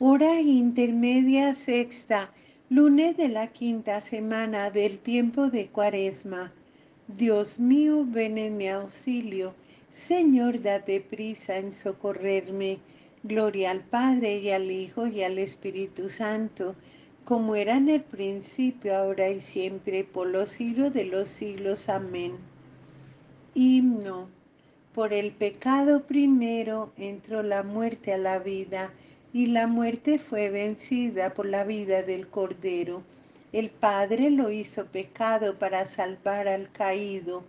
Hora intermedia sexta, lunes de la quinta semana del tiempo de cuaresma. Dios mío, ven en mi auxilio. Señor, date prisa en socorrerme. Gloria al Padre y al Hijo y al Espíritu Santo, como era en el principio, ahora y siempre, por los siglos de los siglos. Amén. Himno. Por el pecado primero entró la muerte a la vida y la muerte fue vencida por la vida del Cordero. El Padre lo hizo pecado para salvar al caído.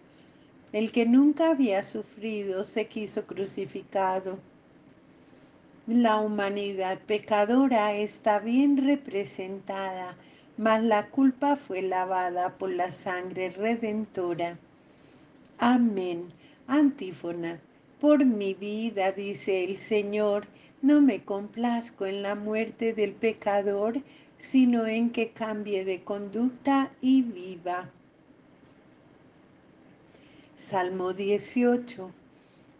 El que nunca había sufrido se quiso crucificado. La humanidad pecadora está bien representada, mas la culpa fue lavada por la sangre redentora. Amén. Antífona. Por mi vida, dice el Señor, no me complazco en la muerte del pecador, sino en que cambie de conducta y viva. Salmo 18.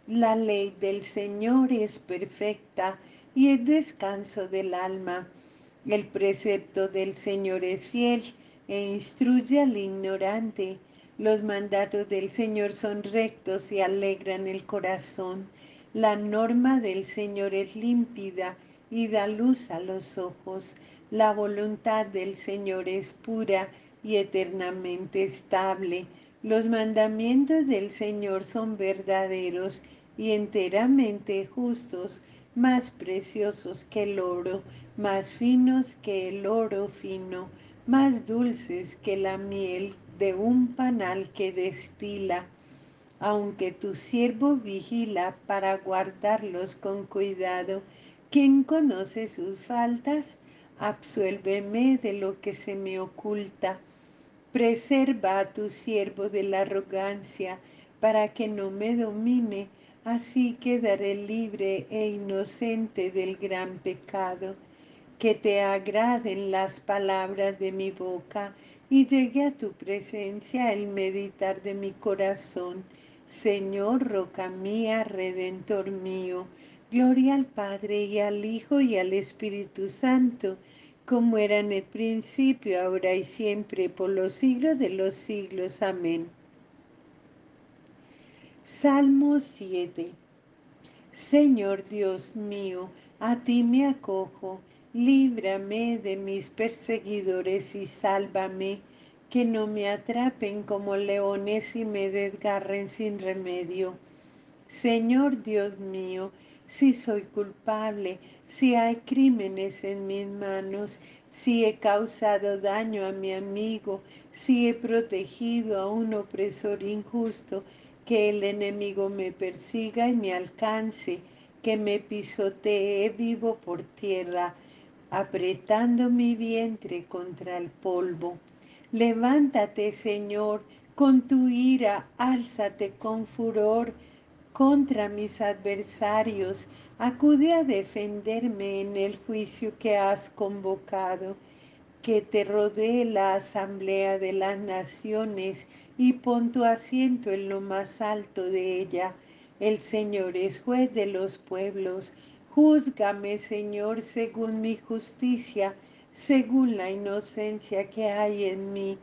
La ley del Señor es perfecta y es descanso del alma. El precepto del Señor es fiel e instruye al ignorante. Los mandatos del Señor son rectos y alegran el corazón. La norma del Señor es límpida y da luz a los ojos. La voluntad del Señor es pura y eternamente estable. Los mandamientos del Señor son verdaderos y enteramente justos, más preciosos que el oro, más finos que el oro fino, más dulces que la miel de un panal que destila aunque tu siervo vigila para guardarlos con cuidado. ¿Quién conoce sus faltas? Absuélveme de lo que se me oculta. Preserva a tu siervo de la arrogancia, para que no me domine, así quedaré libre e inocente del gran pecado. Que te agraden las palabras de mi boca y llegue a tu presencia el meditar de mi corazón Señor, roca mía, redentor mío, gloria al Padre y al Hijo y al Espíritu Santo, como era en el principio, ahora y siempre, por los siglos de los siglos. Amén. Salmo 7 Señor Dios mío, a ti me acojo, líbrame de mis perseguidores y sálvame que no me atrapen como leones y me desgarren sin remedio. Señor Dios mío, si soy culpable, si hay crímenes en mis manos, si he causado daño a mi amigo, si he protegido a un opresor injusto, que el enemigo me persiga y me alcance, que me pisotee vivo por tierra, apretando mi vientre contra el polvo. Levántate, Señor, con tu ira, álzate con furor contra mis adversarios. Acude a defenderme en el juicio que has convocado. Que te rodee la asamblea de las naciones y pon tu asiento en lo más alto de ella. El Señor es juez de los pueblos. Júzgame, Señor, según mi justicia según la inocencia que hay en mí.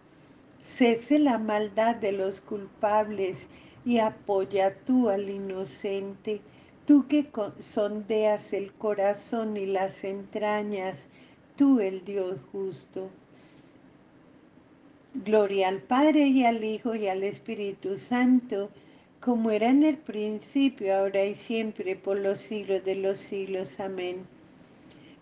Cese la maldad de los culpables y apoya tú al inocente, tú que sondeas el corazón y las entrañas, tú el Dios justo. Gloria al Padre y al Hijo y al Espíritu Santo, como era en el principio, ahora y siempre, por los siglos de los siglos. Amén.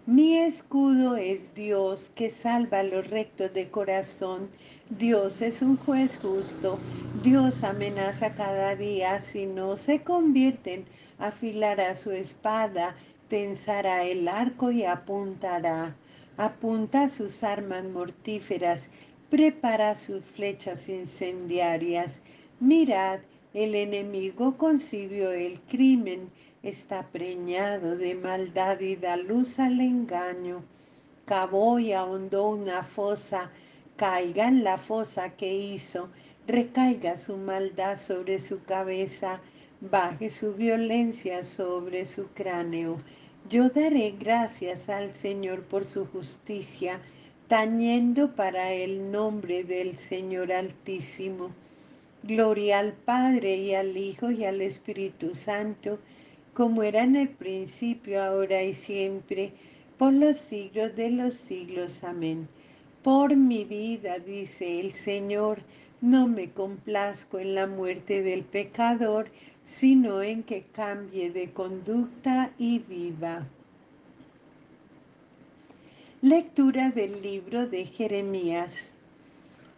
Mi escudo es Dios que salva a los rectos de corazón. Dios es un juez justo. Dios amenaza cada día. Si no se convierten, afilará su espada, tensará el arco y apuntará. Apunta sus armas mortíferas, prepara sus flechas incendiarias. Mirad, el enemigo concibió el crimen está preñado de maldad y da luz al engaño. Cavó y ahondó una fosa, caiga en la fosa que hizo, recaiga su maldad sobre su cabeza, baje su violencia sobre su cráneo. Yo daré gracias al Señor por su justicia, tañendo para el nombre del Señor Altísimo. Gloria al Padre y al Hijo y al Espíritu Santo, como era en el principio, ahora y siempre, por los siglos de los siglos. Amén. Por mi vida, dice el Señor, no me complazco en la muerte del pecador, sino en que cambie de conducta y viva. Lectura del libro de Jeremías.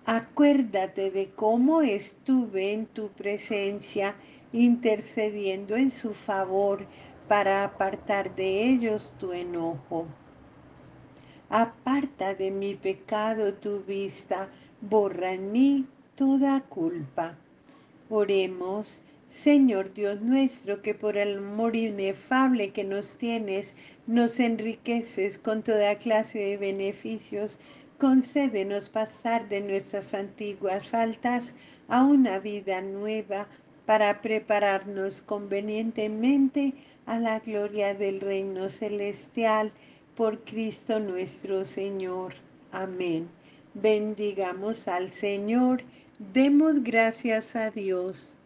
Acuérdate de cómo estuve en tu presencia intercediendo en su favor para apartar de ellos tu enojo. Aparta de mi pecado tu vista, borra en mí toda culpa. Oremos, Señor Dios nuestro, que por el amor inefable que nos tienes, nos enriqueces con toda clase de beneficios, concédenos pasar de nuestras antiguas faltas a una vida nueva para prepararnos convenientemente a la gloria del reino celestial por Cristo nuestro Señor. Amén. Bendigamos al Señor, demos gracias a Dios.